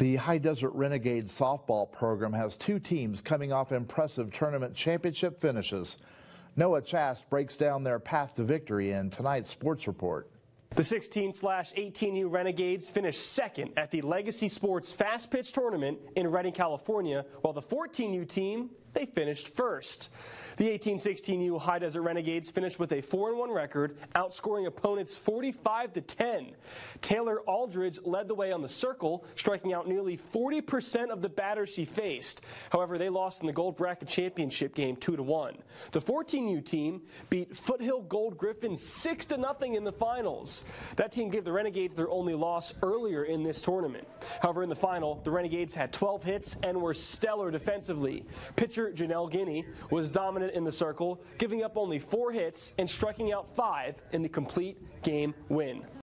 The High Desert Renegades softball program has two teams coming off impressive tournament championship finishes. Noah Chast breaks down their path to victory in tonight's sports report. The 16 18U Renegades finished second at the Legacy Sports Fast Pitch Tournament in Redding, California, while the 14U team they finished first. The 18-16U High Desert Renegades finished with a 4-1 record, outscoring opponents 45 to 10. Taylor Aldridge led the way on the circle, striking out nearly 40% of the batters she faced. However, they lost in the Gold Bracket Championship game 2 to 1. The 14U team beat Foothill Gold Griffin 6 to nothing in the finals. That team gave the Renegades their only loss earlier in this tournament. However, in the final, the Renegades had 12 hits and were stellar defensively. Pitcher pitcher Janelle Guinea was dominant in the circle, giving up only four hits and striking out five in the complete game win.